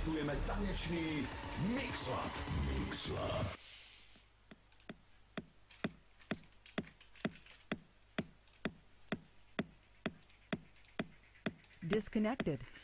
startujeme taneční Mix Up. Mix Up. Disconnected.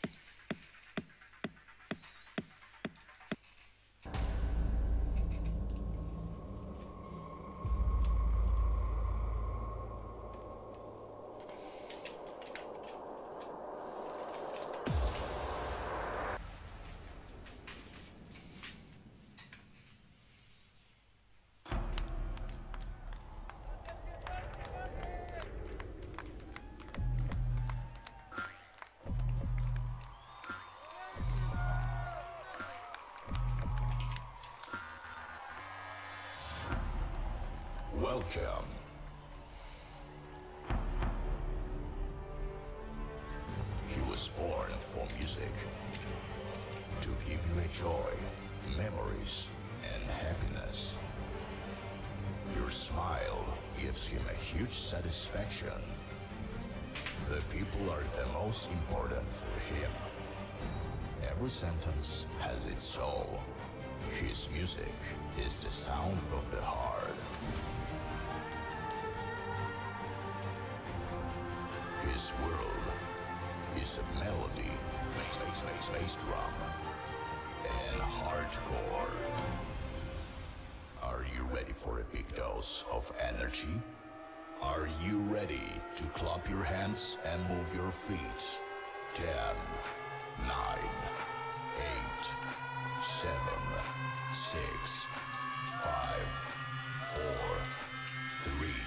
Music is the sound of the heart. His world is a melody, bass, bass, bass, bass drum, and hardcore. Are you ready for a big dose of energy? Are you ready to clap your hands and move your feet? 10, 9, 8, seven, six, five, four, three.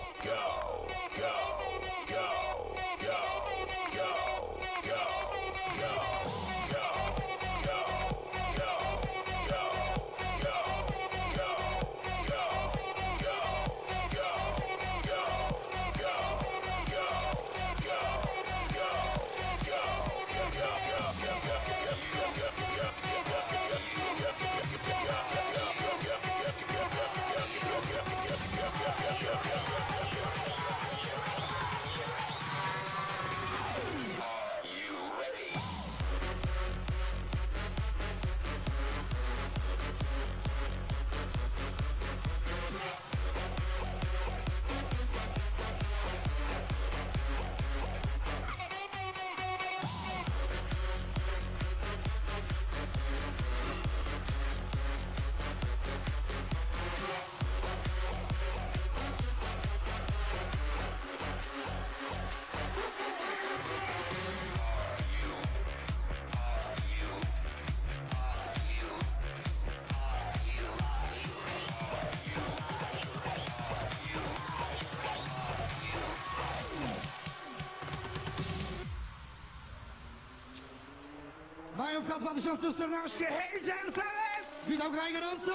Majówka 2014, Hazen Felek! Witam kraj gorąco!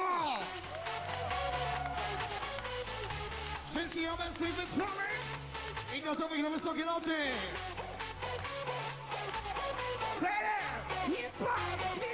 Wszystkich obecnych wytrwałych i gotowych na wysokie loty! Felek! Nie spać,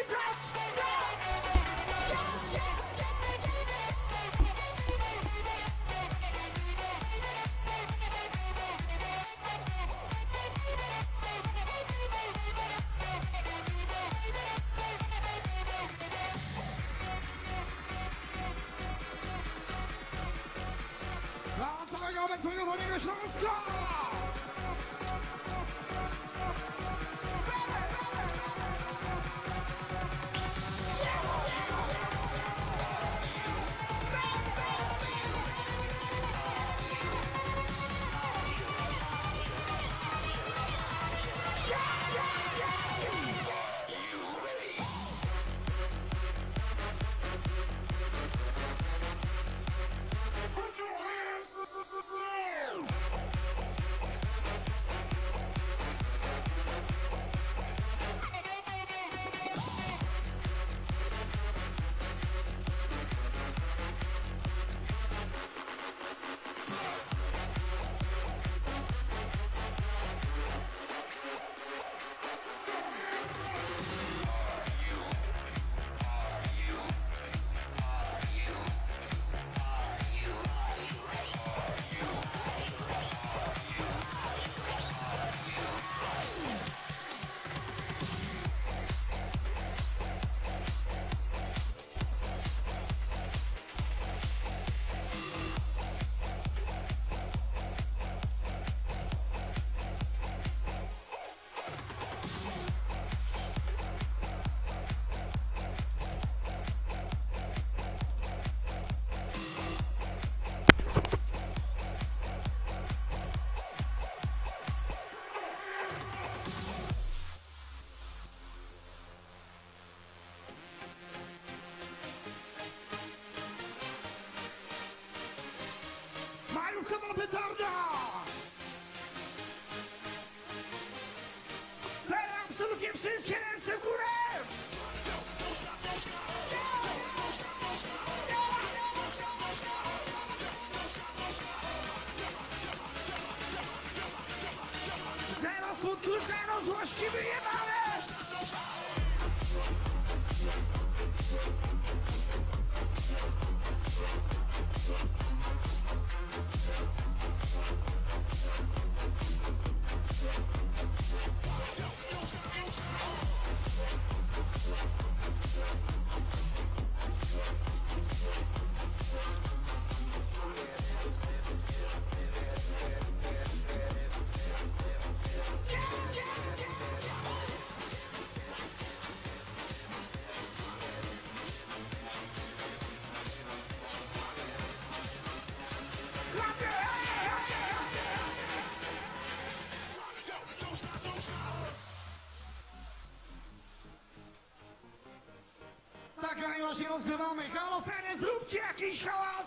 que escalar!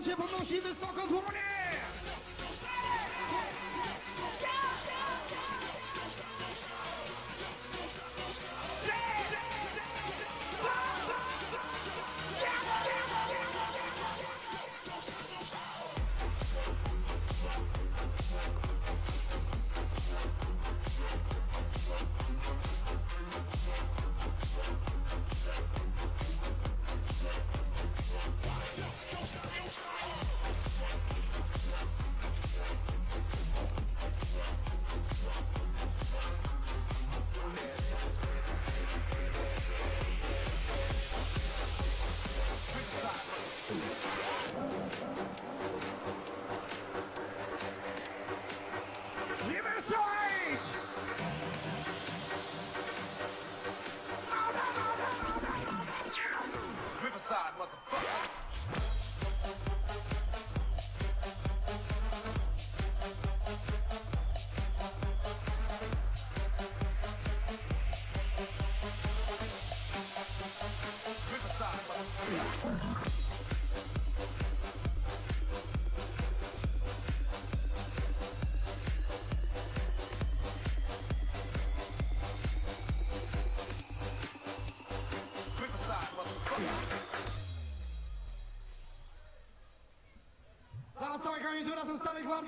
全部东西的烧个通通的。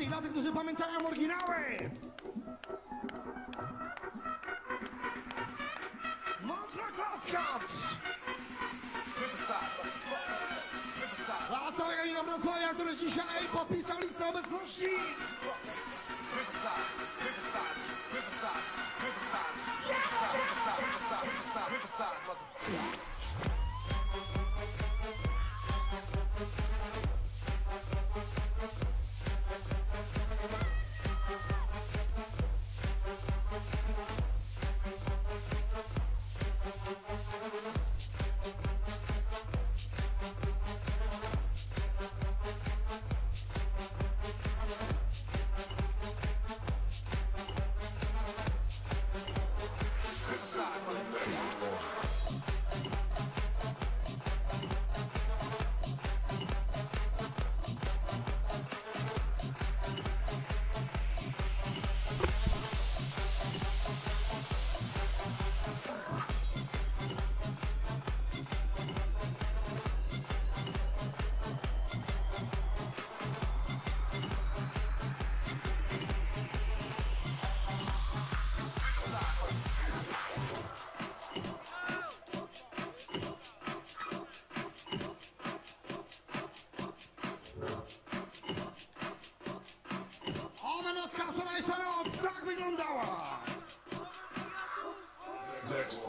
tem nada que.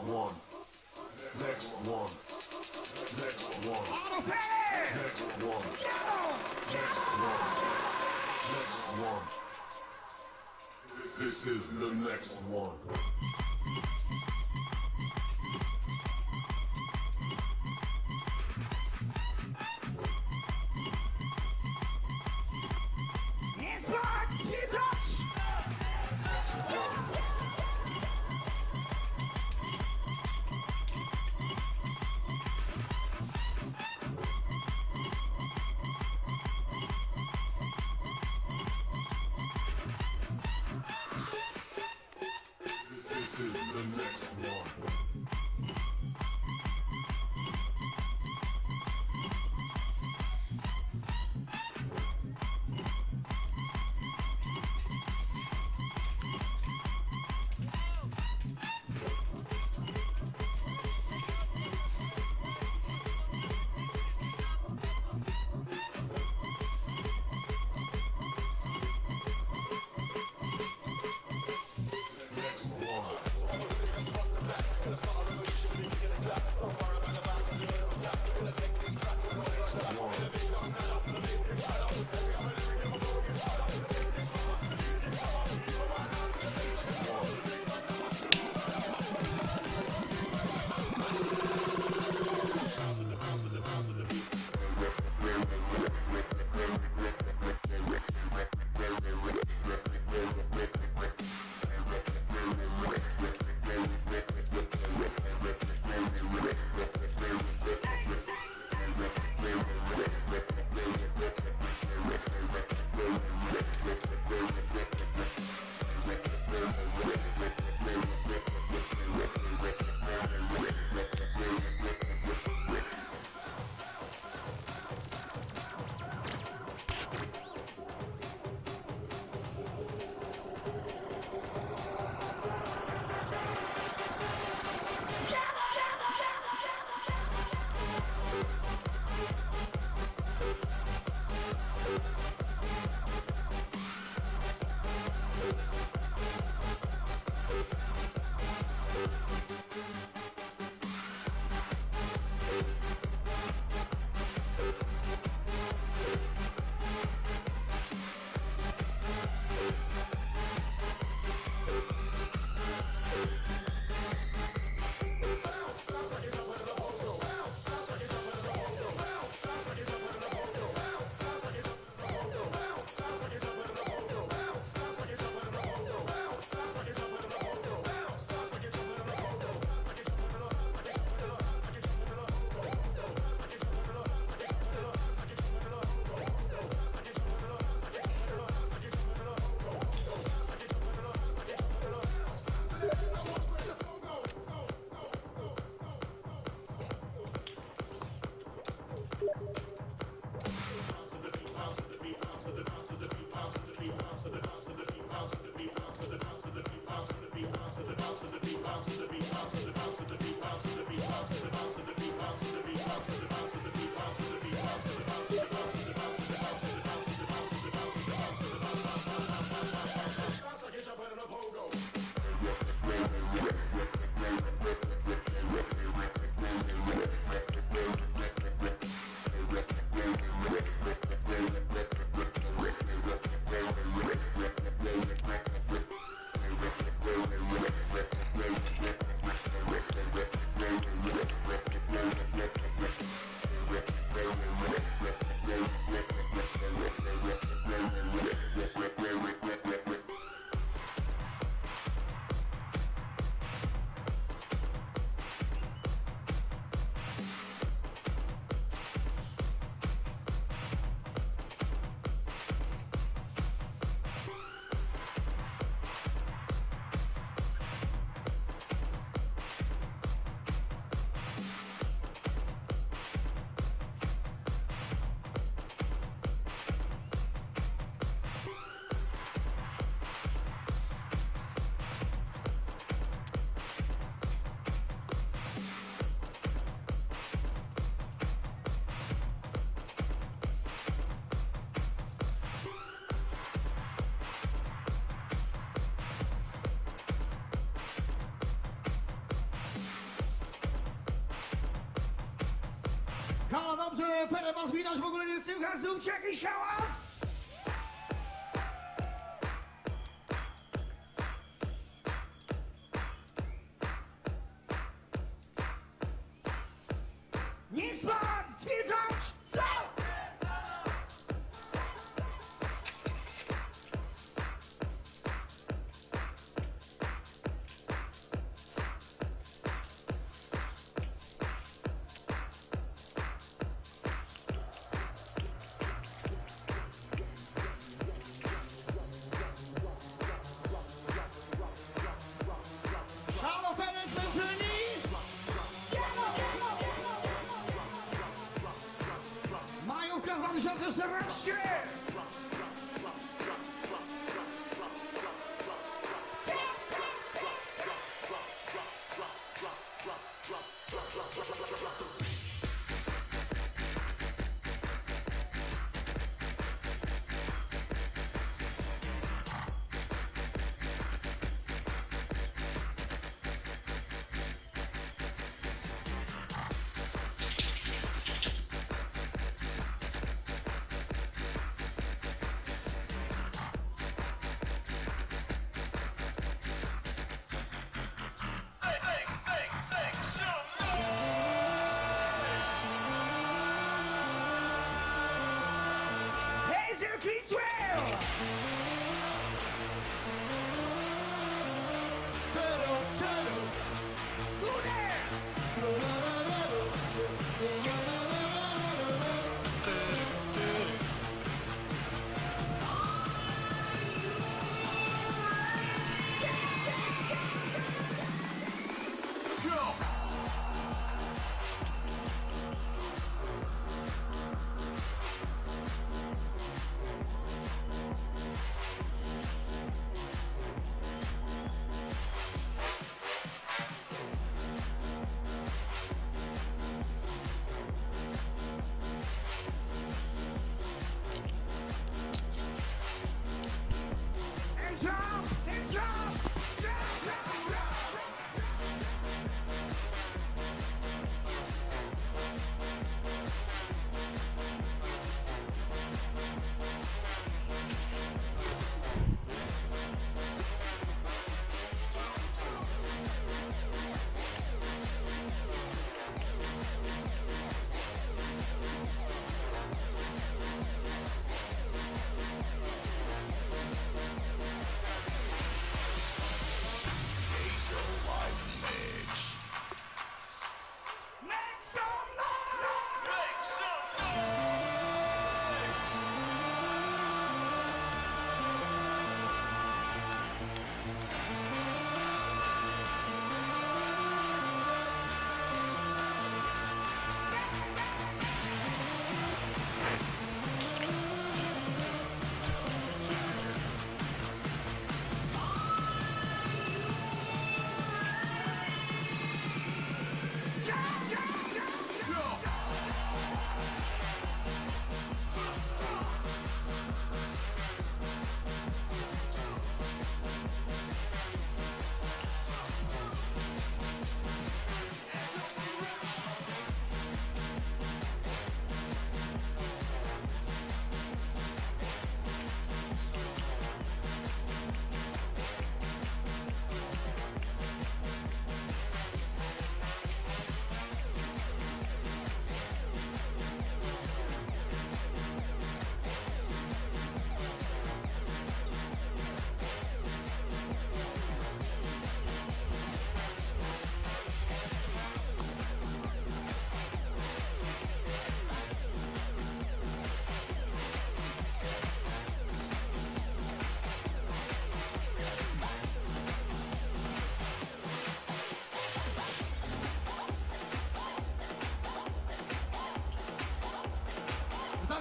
one. Next one. Next one. Next one. Next one. Next one. This is the next one. tę aferę was widać, w ogóle nie słychać, zróbcie jakiś hałas!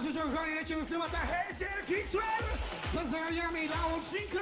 Dobrze, że kochani, lecimy w klimatach Hensel Kisłem z pozdrowieniami dla łącznika!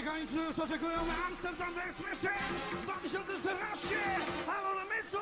Amerykańcy już oczekują na Amsterdam to Wersmyszyn 2014 Halo na mysło!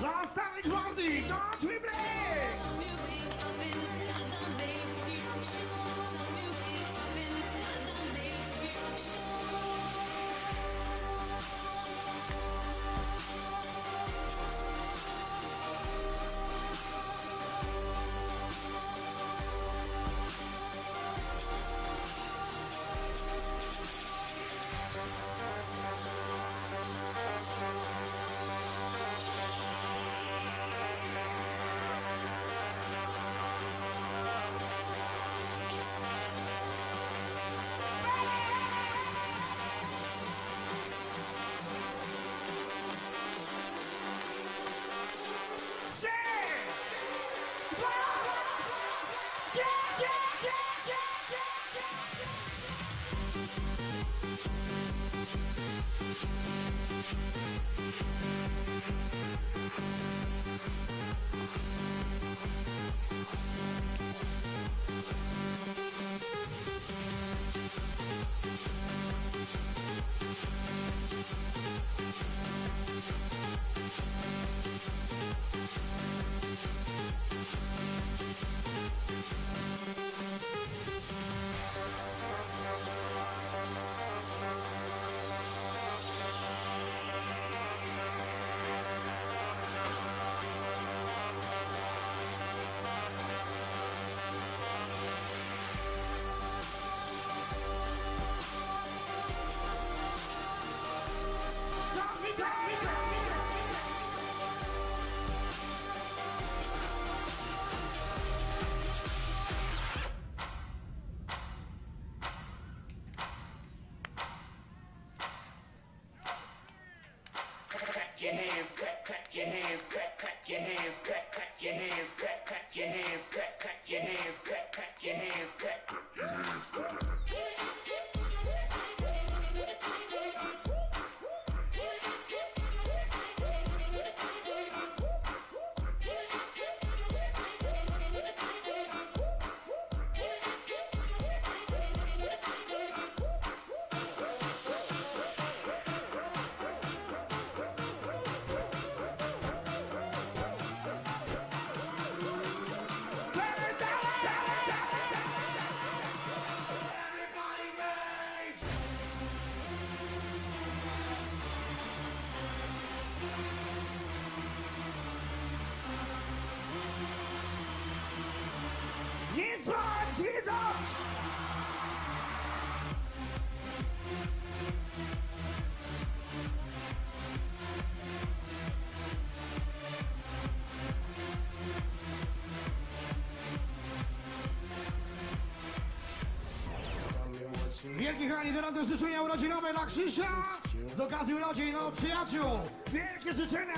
Last time it was Krzysia z okazji urodzin od przyjaciół. Wielkie życzenia!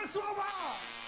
再说吧。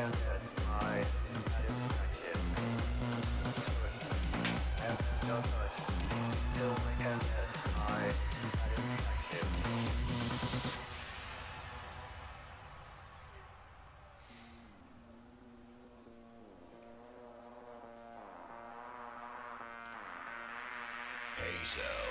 can get and just not till I can get my satisfaction. Peso.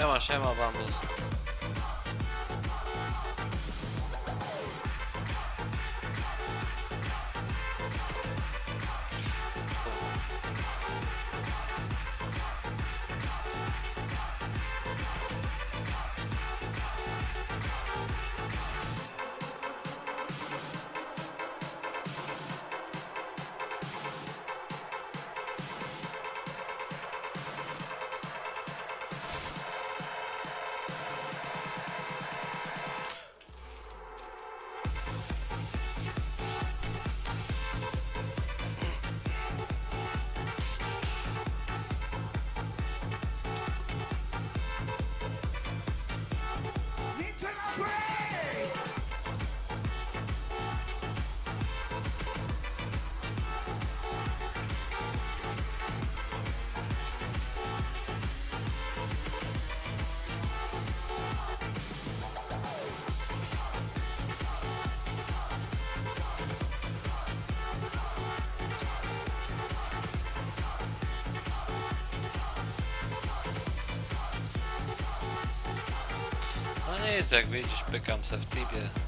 Nemáš, nemá vám dosť. A nie jest jak wiedzieć, pykam se w tipie.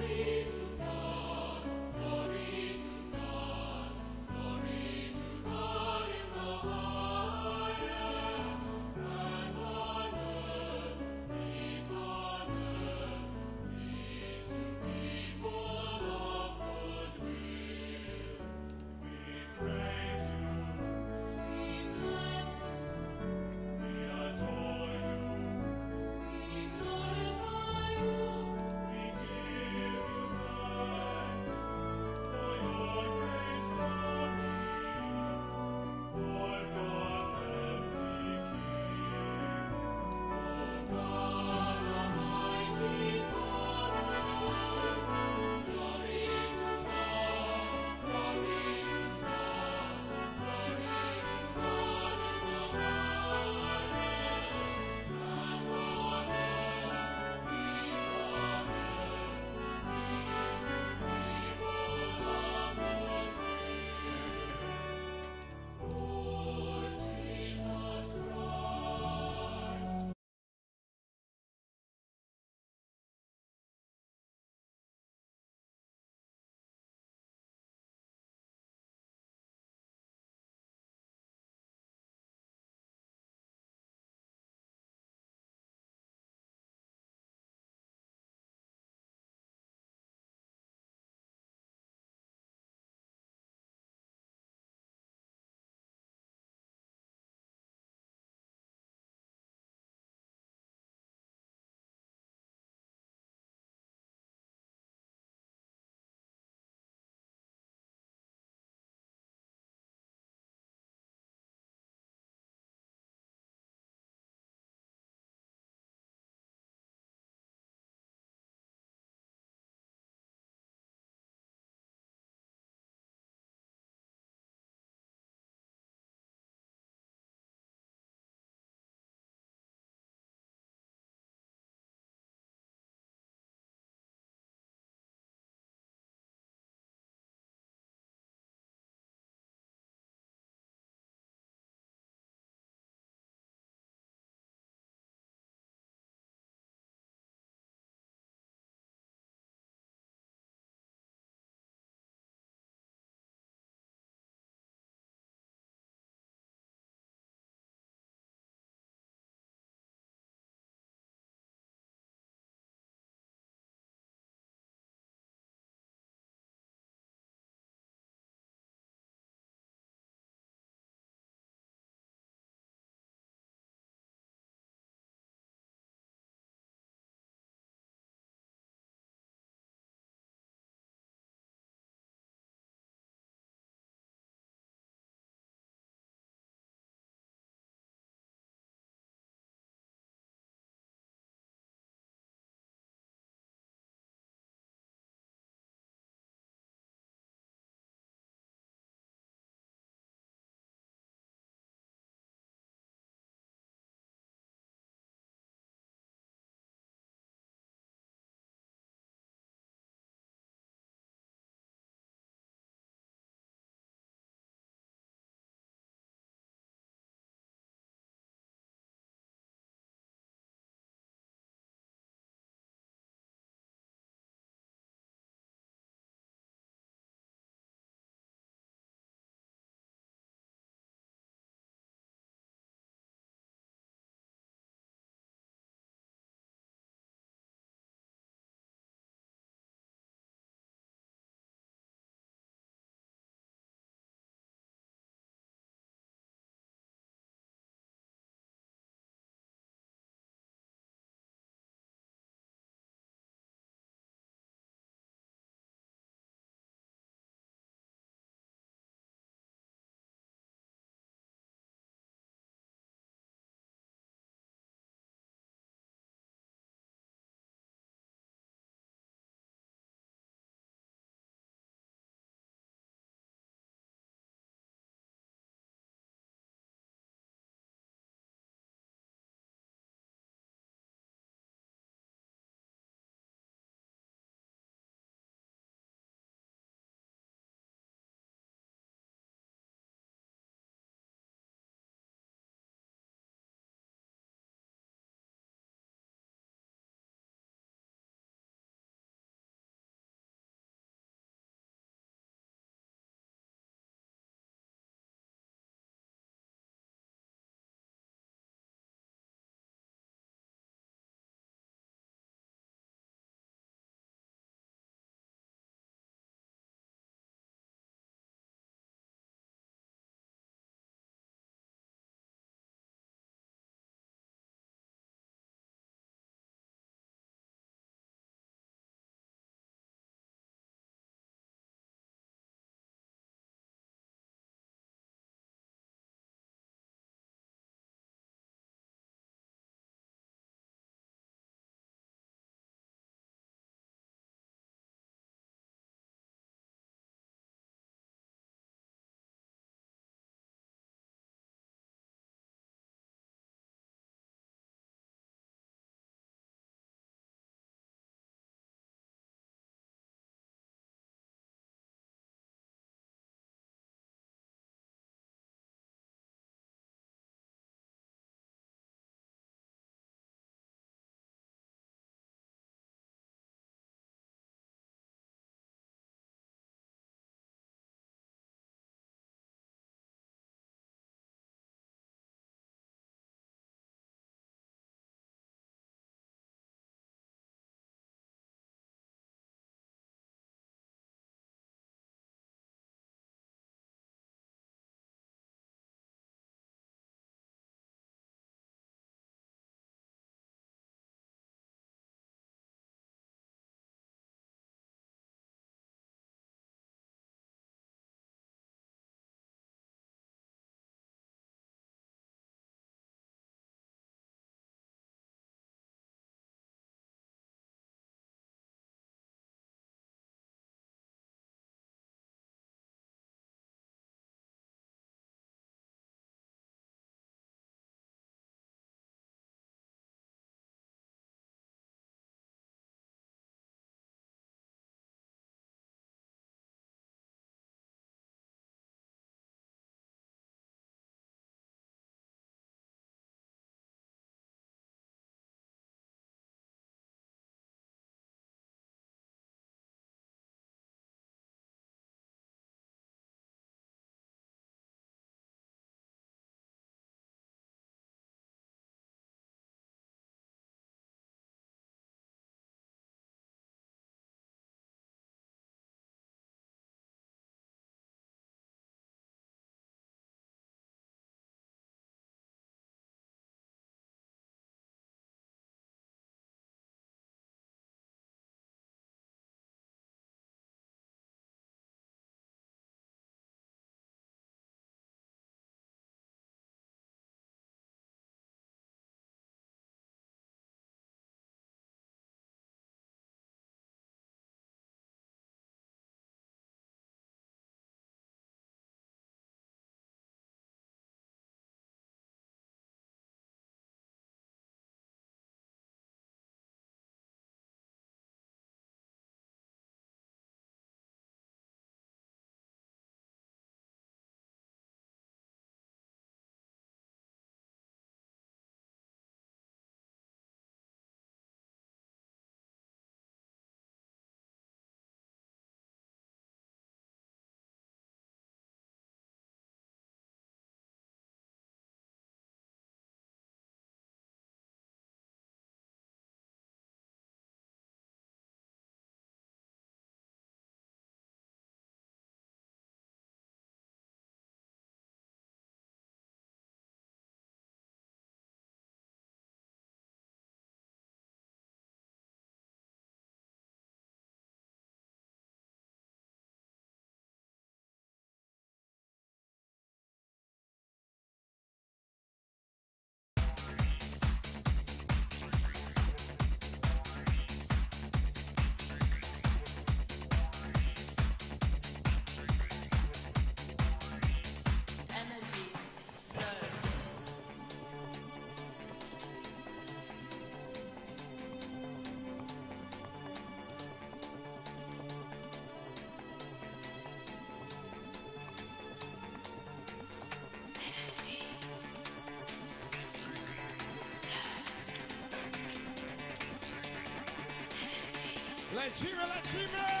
Lecimy, lecimy! No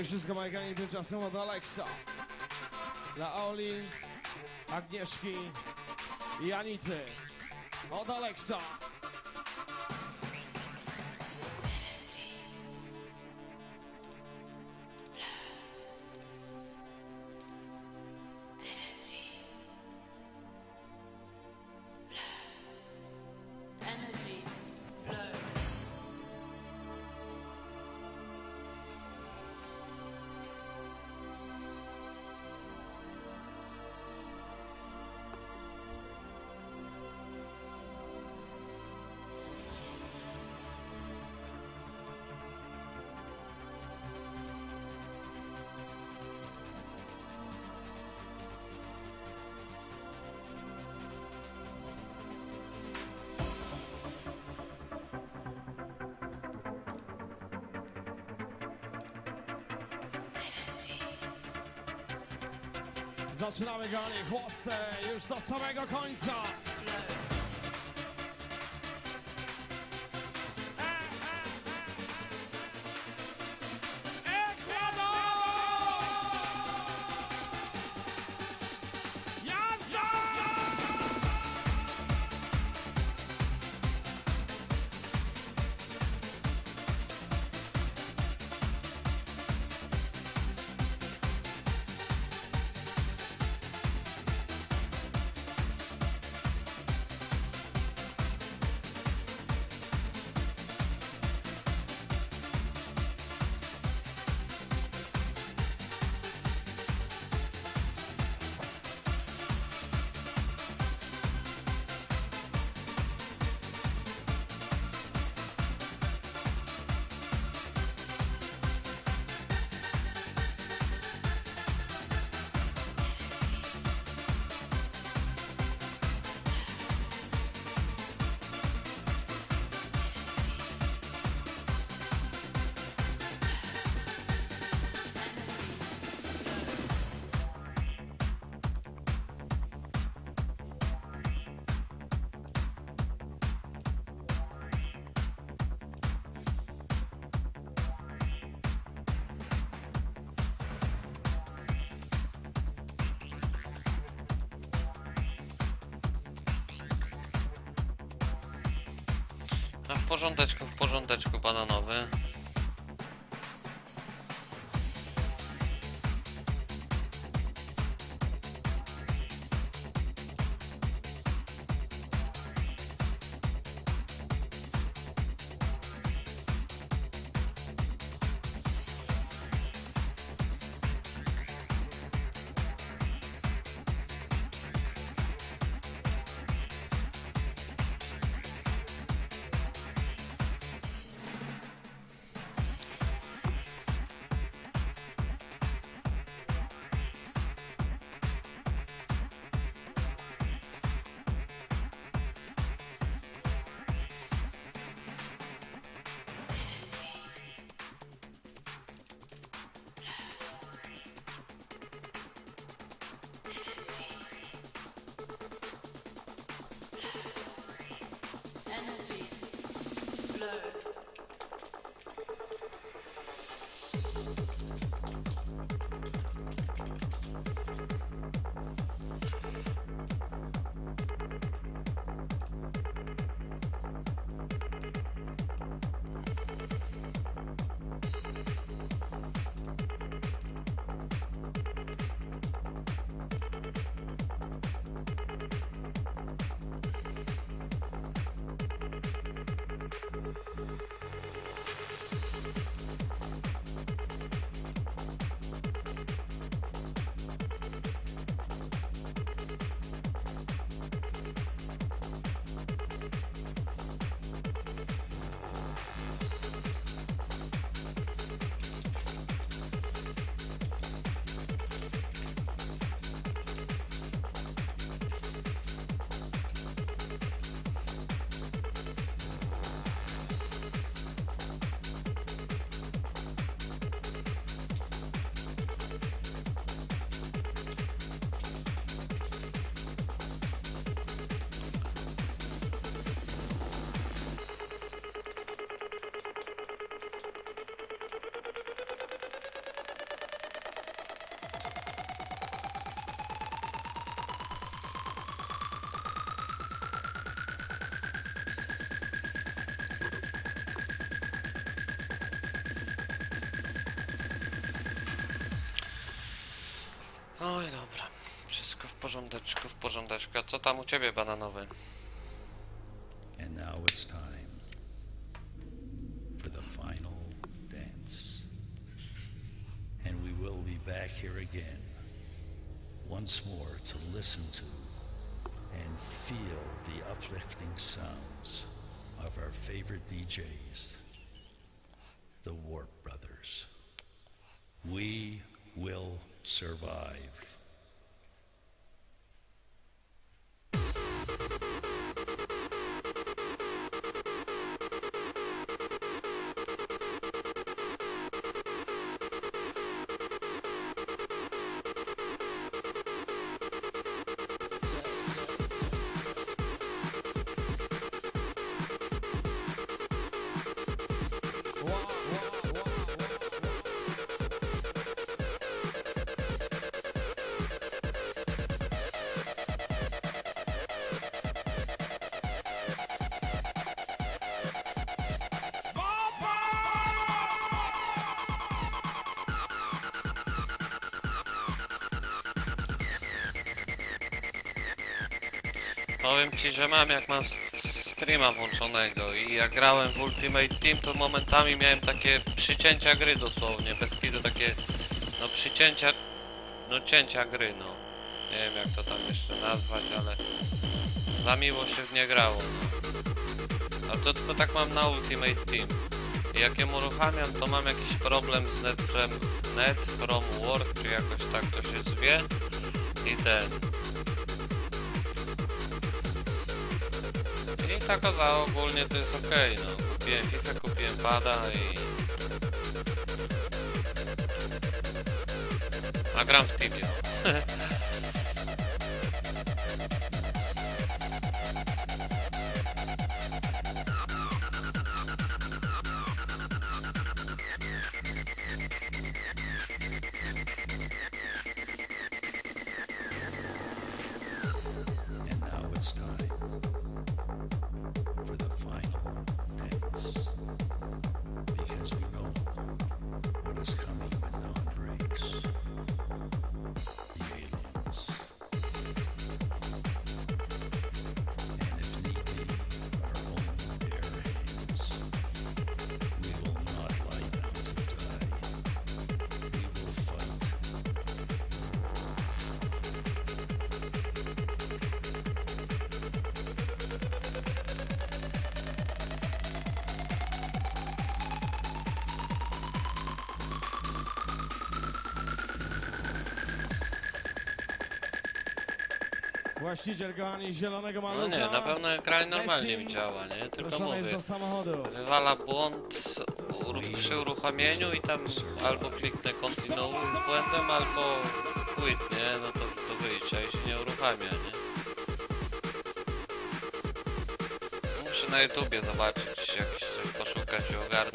i wszystko Majkanie tymczasem od Alexa. Dla Oli, Agnieszki i Anity. Od Alexa. Zaczynamy gali chłostę już do samego końca. Porządeczku, w porządeczku bananowy. Oj, dobra. Wszystko w porządeczku, w porządeczku. A co tam u ciebie, bananowy? Ci, że mam jak mam streama włączonego i jak grałem w Ultimate Team, to momentami miałem takie przycięcia gry dosłownie, bez kitu takie, no przycięcia, no cięcia gry, no. Nie wiem jak to tam jeszcze nazwać, ale za miło się w nie grało, no. Ale to tylko tak mam na Ultimate Team. I jak ją uruchamiam, to mam jakiś problem z net from, net from work, czy jakoś tak to się zwie. I ten, I tak za ogólnie to jest ok, no. Kupiłem FIFA, kupiłem pada i... A gram w Tibia. Właściciel kochani zielonego No nie, na pewno ekran normalnie mi działa, nie? Tylko Proszony mówię. do samochodu. Wywala błąd przy uruchomieniu i tam albo kliknę kontynuuj z błędem, albo quit, nie? No to do wyjścia i się nie uruchamia, nie? Muszę na YouTubie zobaczyć, jakieś coś poszukać i ogarnąć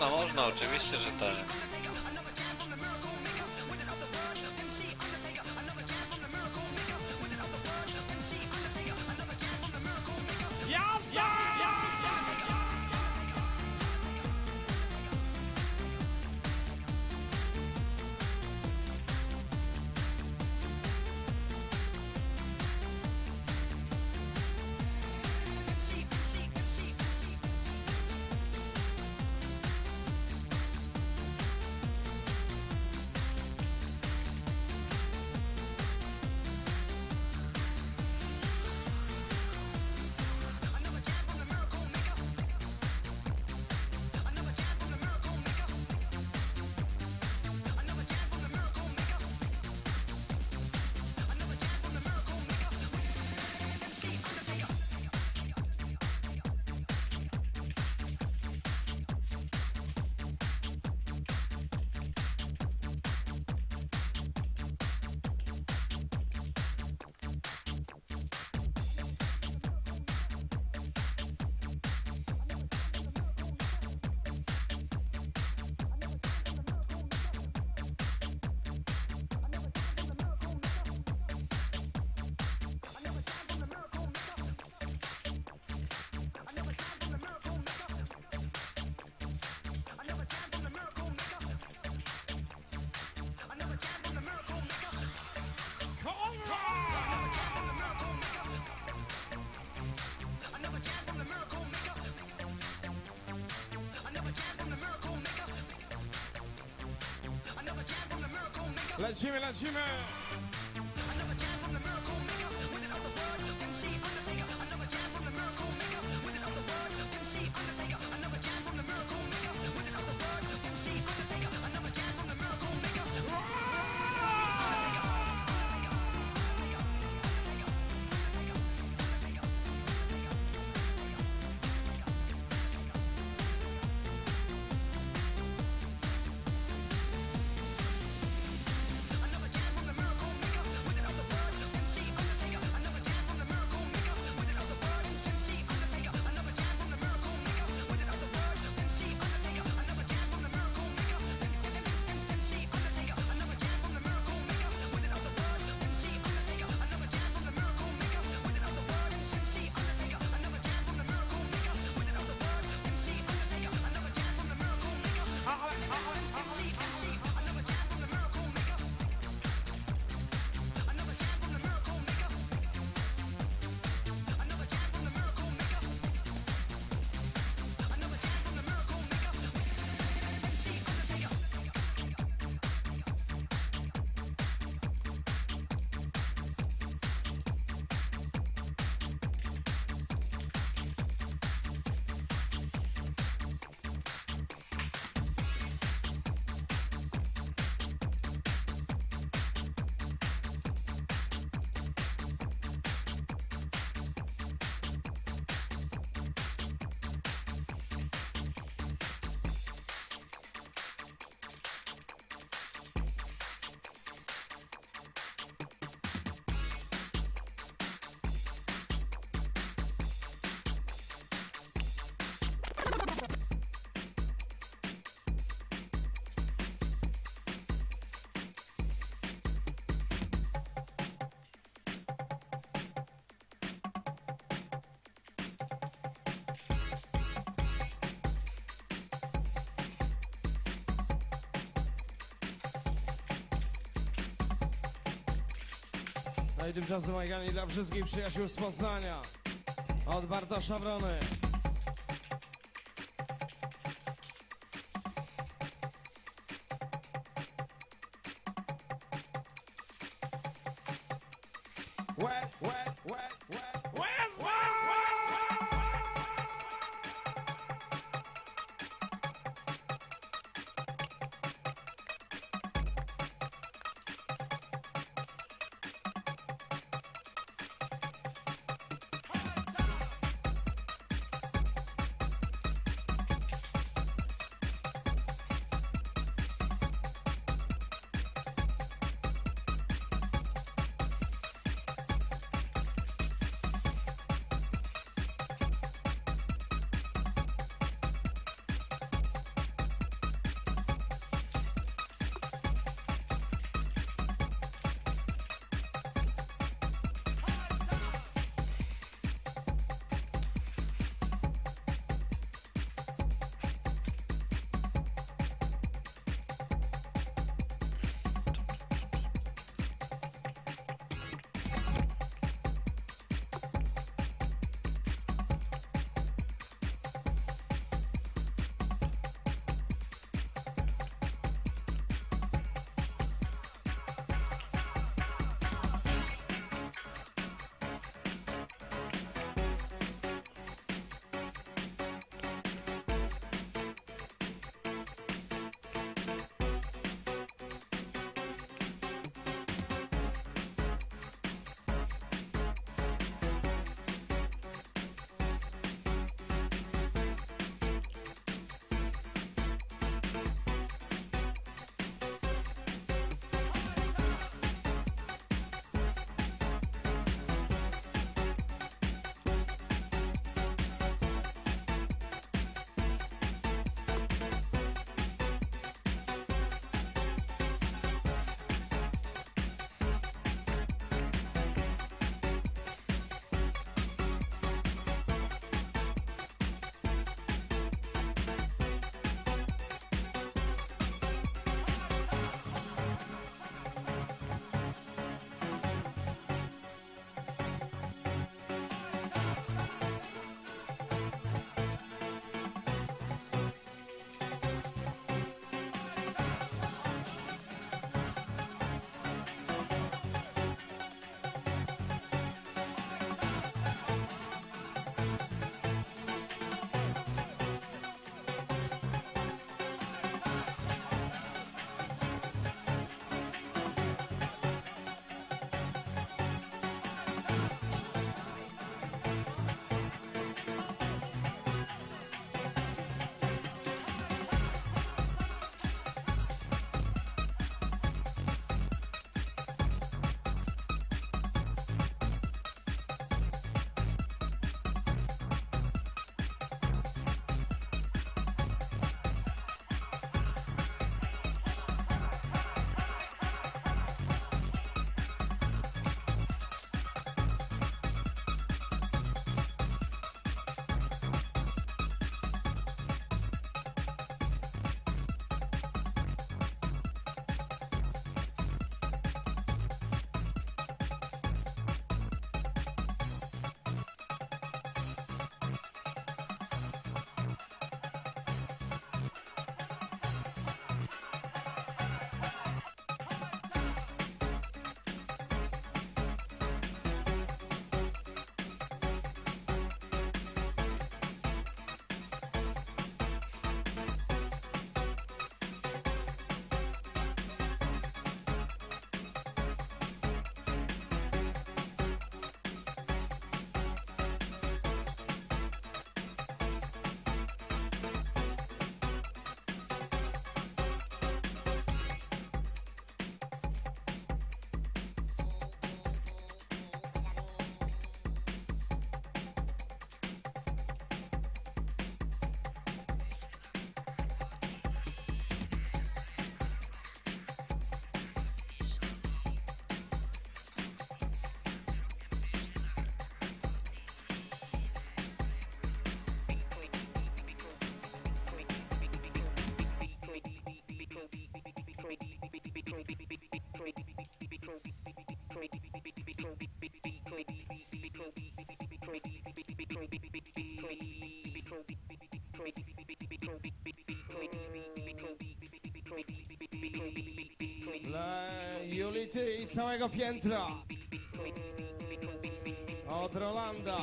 Można, można, oczywiście, że tak. No i tymczasem Majgani dla wszystkich przyjaciół z Poznania. Od Bartosza Wrony. Dla Julity i całego piętra od Rolanda.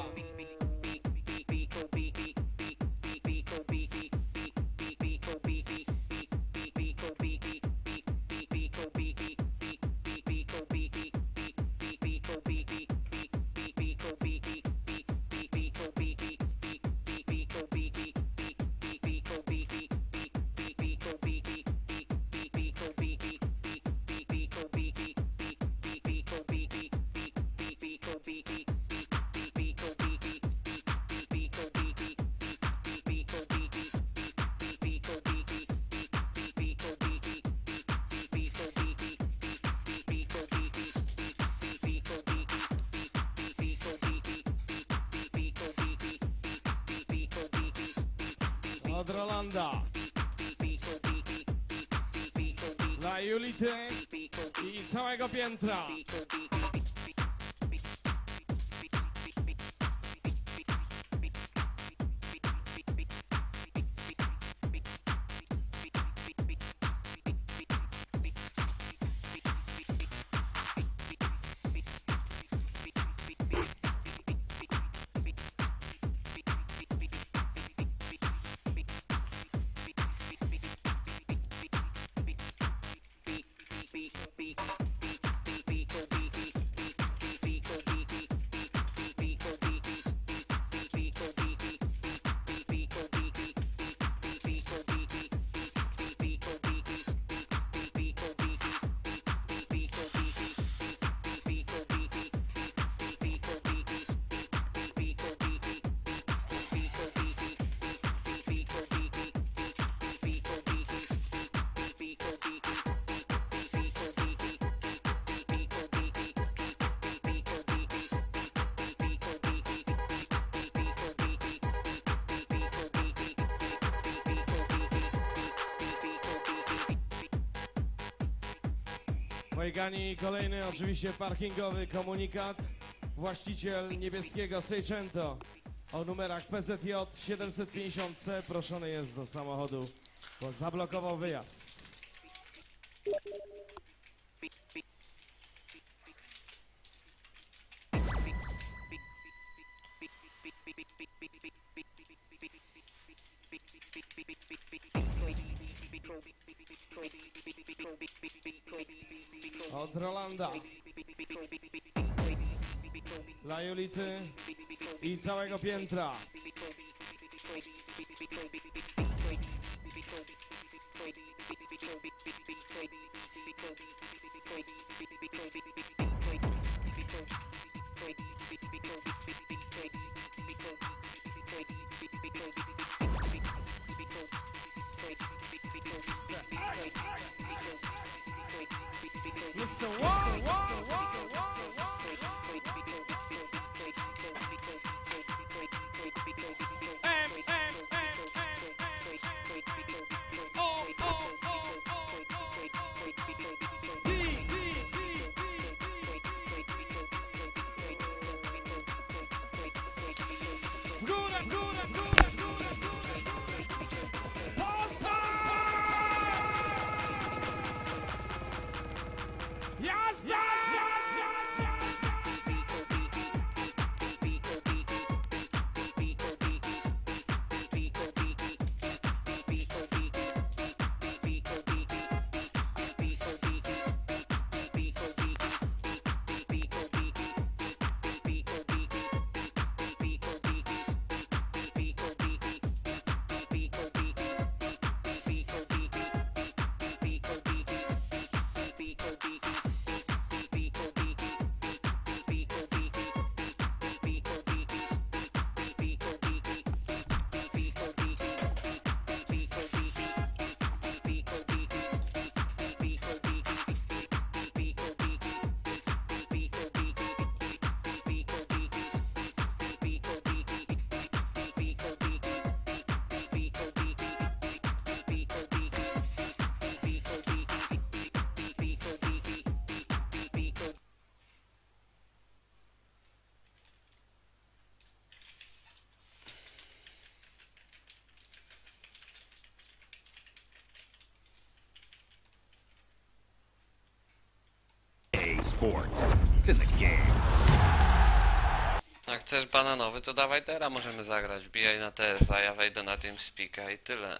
I całego piętra. speak. Wojgani, kolejny oczywiście parkingowy komunikat. Właściciel niebieskiego Seicento o numerach PZJ 750C proszony jest do samochodu, bo zablokował wyjazd. Dla Julity i całego piętra. Mr. Wong, Wong, sport. It's in the game. Jak chcesz bananowy, to dawaj teraz możemy zagrać. Bijaj na TS, a ja wejdę na TeamSpeaka i tyle.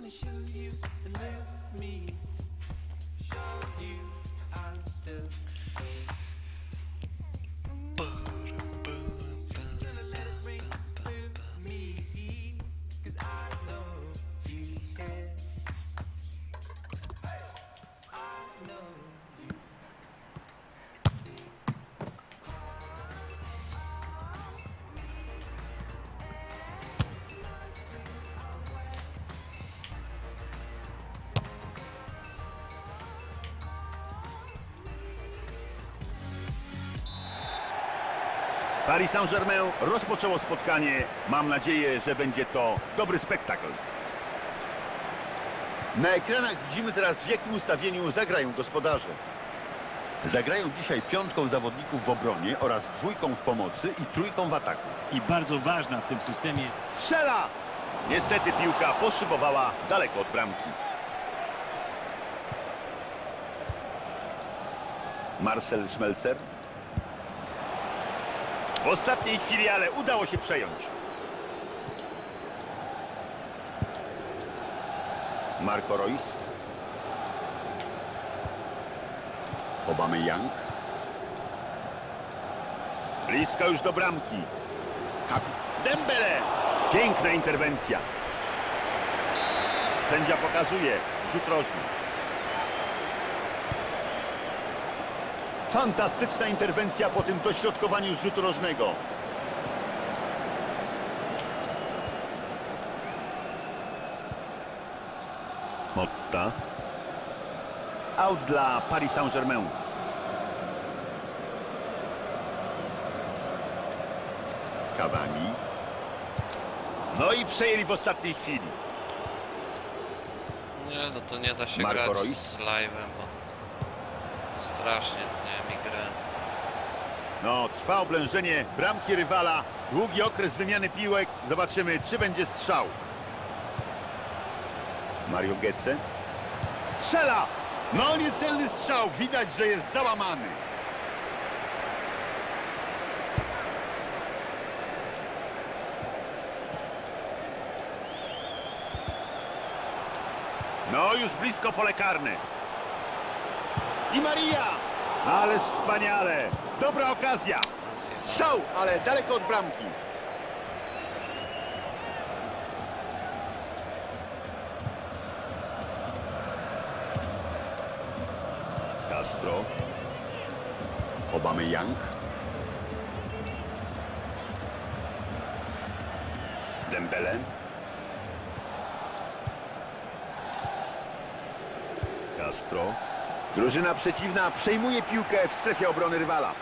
Wanna show you and let me show you I'm still. Gonna Paris Saint-Germain rozpoczęło spotkanie. Mam nadzieję, że będzie to dobry spektakl. Na ekranach widzimy teraz w jakim ustawieniu zagrają gospodarze. Zagrają dzisiaj piątką zawodników w obronie oraz dwójką w pomocy i trójką w ataku. I bardzo ważna w tym systemie Strzela! Niestety piłka poszybowała daleko od bramki. Marcel Schmelzer. W ostatniej chwili, ale udało się przejąć. Marco Reus. Obamy Young. Blisko już do bramki. Kap Dembele! Piękna interwencja. Sędzia pokazuje rzut rożny. Fantastyczna interwencja po tym dośrodkowaniu z rzutu rożnego. Motta. Out dla Paris Saint-Germain. Cavani. No i przejęli w ostatniej chwili. Nie, no to nie da się Marco grać Reus? z live'em, bo strasznie. No, trwa oblężenie bramki rywala. Długi okres wymiany piłek. Zobaczymy, czy będzie strzał. Mario Götze. Strzela! No, niecelny strzał. Widać, że jest załamany. No, już blisko pole karne. I Maria! Ależ wspaniale! Dobra okazja! Strzał, ale daleko od bramki. Castro. Obamy Young. Dembele. Castro. Drużyna przeciwna przejmuje piłkę w strefie obrony rywala.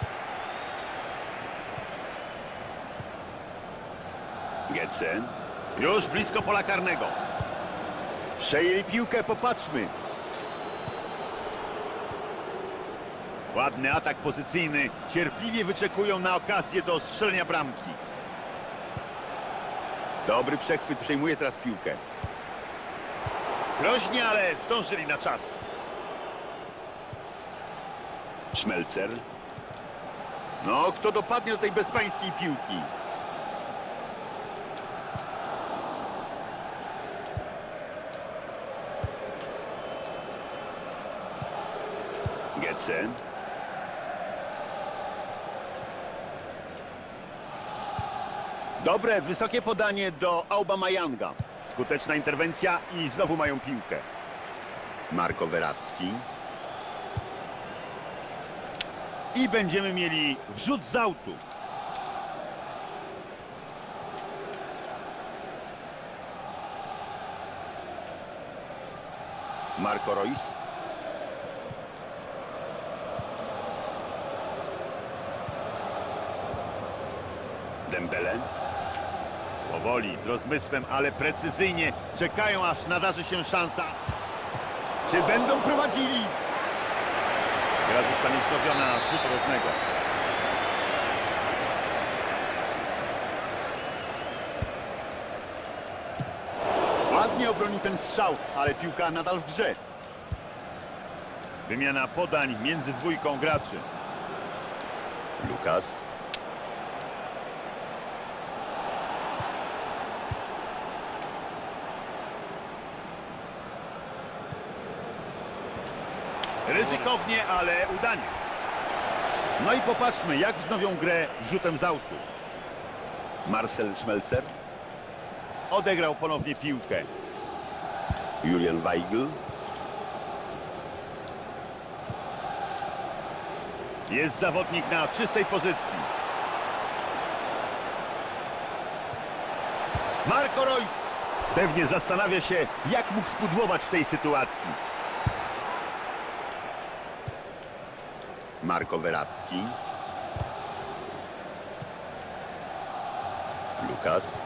Getze. Już blisko pola karnego. Przejęli piłkę, popatrzmy. Ładny atak pozycyjny. Cierpliwie wyczekują na okazję do strzelenia bramki. Dobry przechwyt, przejmuje teraz piłkę. Groźnie, ale zdążyli na czas. Szmelcer. No, kto dopadnie do tej bezpańskiej piłki? Gece. Dobre, wysokie podanie do Aubameyanga. Skuteczna interwencja i znowu mają piłkę. Marco Verratti. I będziemy mieli wrzut z autu. Marco Reus. Dembele. Powoli, z rozmysłem, ale precyzyjnie czekają, aż nadarzy się szansa. Czy będą prowadzili? Gra zostanie wznowiona z rzutu rożnego. Ładnie obronił ten strzał, ale piłka nadal w grze. Wymiana podań między dwójką graczy. Lukas. Ryzykownie, ale udanie. No i popatrzmy, jak wznowią grę rzutem z autu. Marcel Schmelzer odegrał ponownie piłkę. Julian Weigl. Jest zawodnik na czystej pozycji. Marco Reus pewnie zastanawia się, jak mógł spudłować w tej sytuacji. Marco Verratti. Lukas.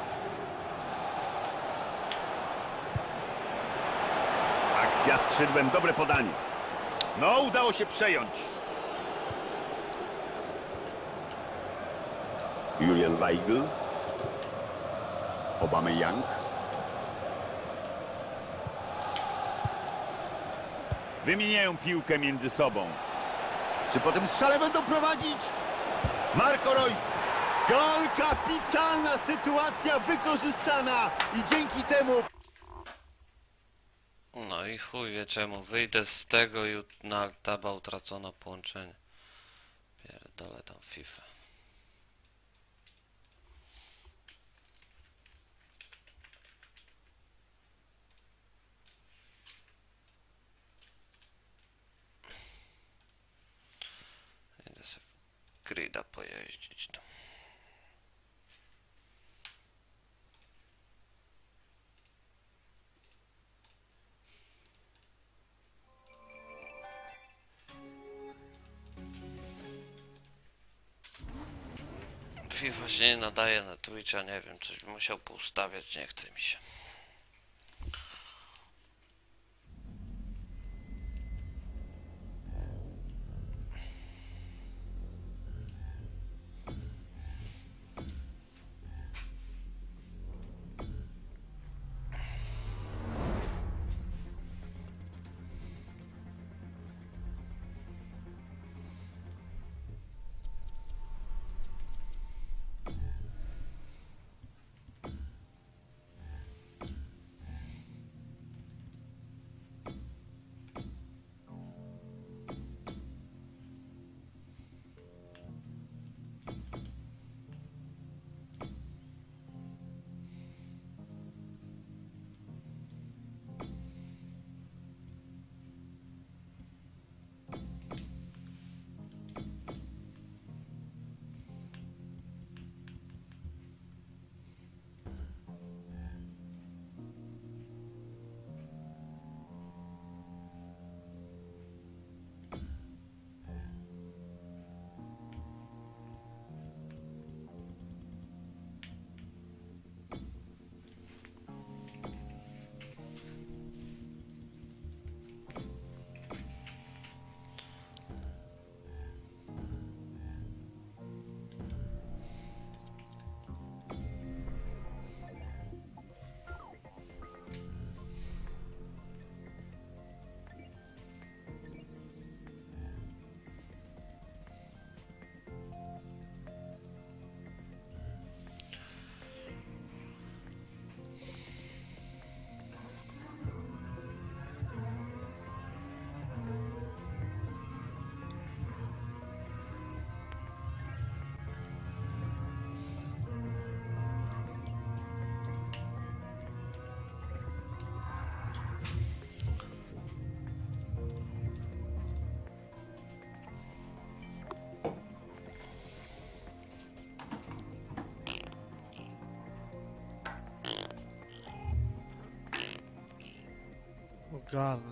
Akcja skrzydłem, dobre podanie. No, udało się przejąć. Julian Weigl. Obamy Young. Wymieniają piłkę między sobą. Czy po tym strzale będą prowadzić? Marco Reus. Gol, kapitalna sytuacja wykorzystana i dzięki temu No i chuj wie czemu. Wyjdę z tego i na altaba utracono połączenie. Pierdolę tą FIFA. Grida pojeździć tam. FIFA się nie nadaje na Twitcha, nie wiem, coś bym musiał poustawiać, nie chce mi się. Ogarnąć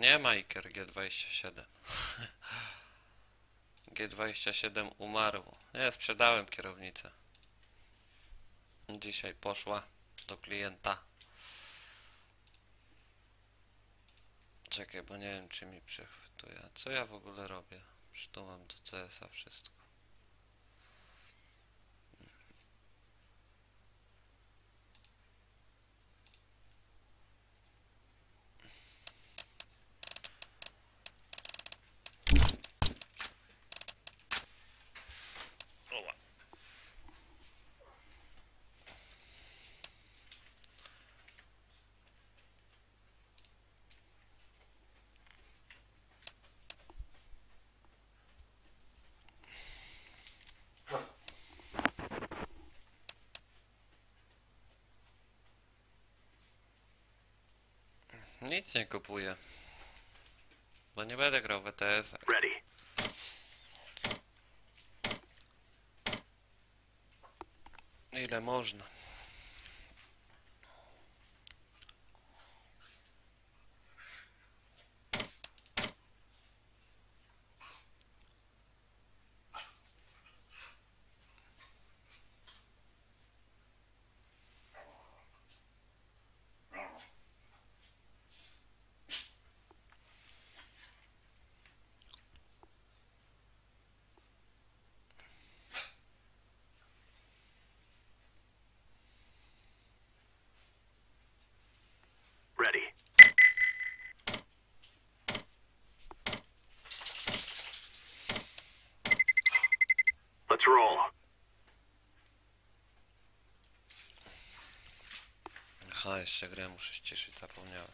Nie ma Iker G27. G27 umarł. Nie, sprzedałem kierownicę. Dzisiaj poszła do klienta. Czekaj, bo nie wiem czy mi przechwytuje. Co ja w ogóle robię? Przecież do CS-a wszystko. Nic nie kupuję. Bo nie będę grał w ETS. Ready. Ile można? Ready. Let's roll. Aha, jeszcze grę muszę ściszyć, zapomniałem.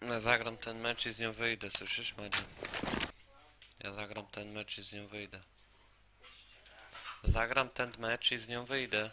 Ja zagram ten mecz i z nią wyjdę, słyszysz Madzia? Ja zagram ten mecz i z nią wyjdę. Zagram ten mecz i z nią wyjdę.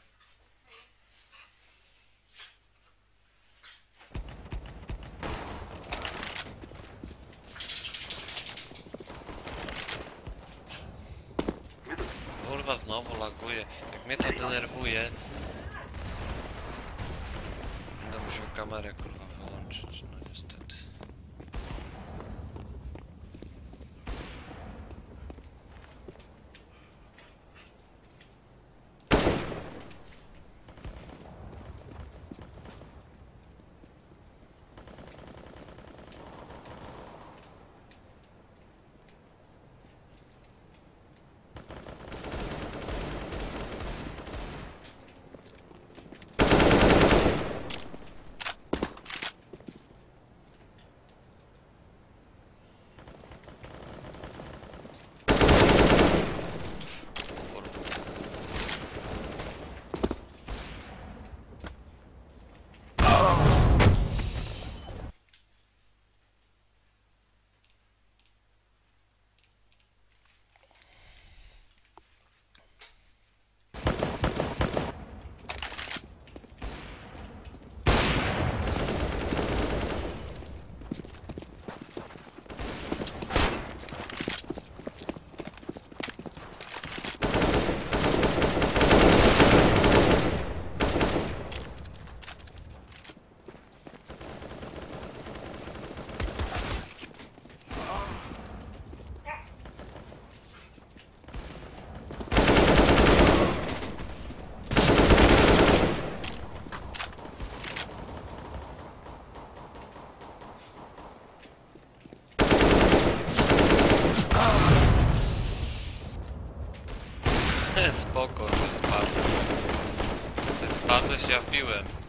Spadłeś, ja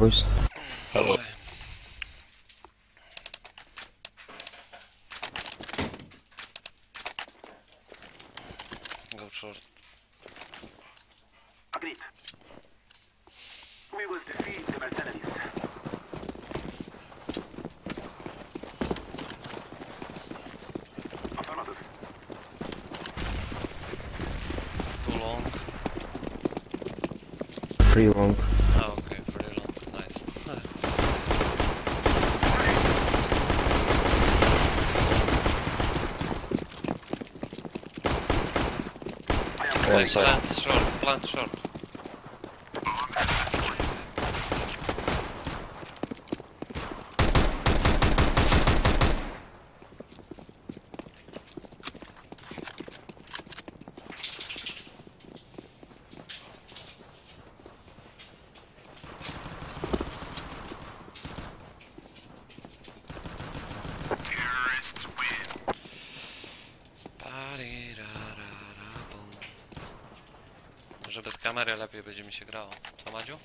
wbiłem. Hi, boys. Hello. Go short. Agreed. We will defeat the mercenaries. Affirmative. Too long. Free long. Plant short, plant short. Kamery lepiej będzie mi się grało. Co Madziu?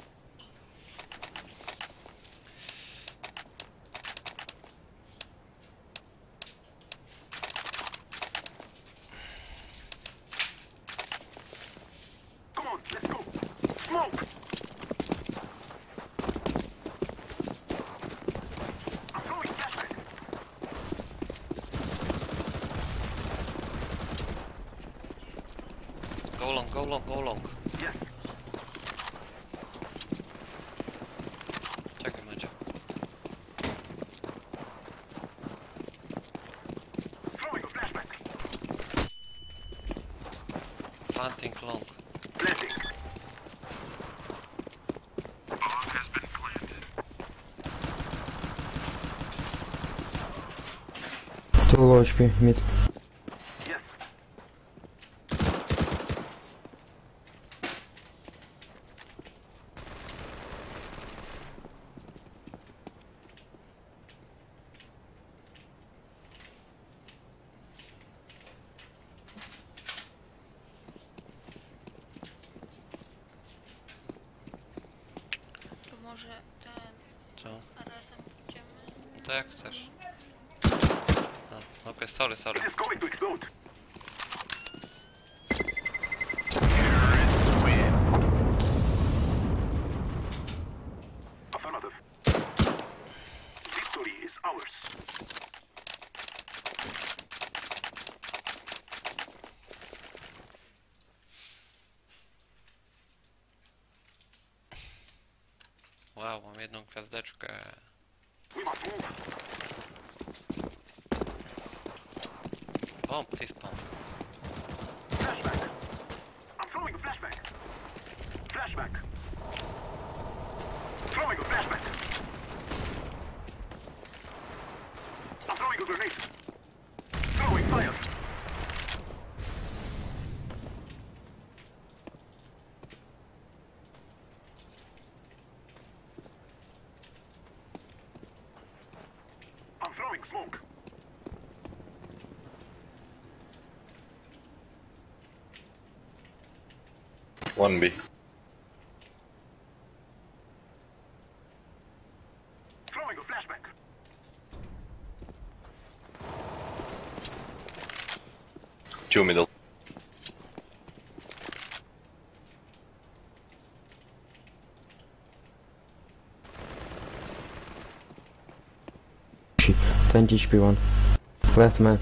Go long, go long, Fußballspiel mit. раздачка. Бомб, ты спам. One B. Throwing a flashback. Two middle. Shit. 20 HP one. Left man.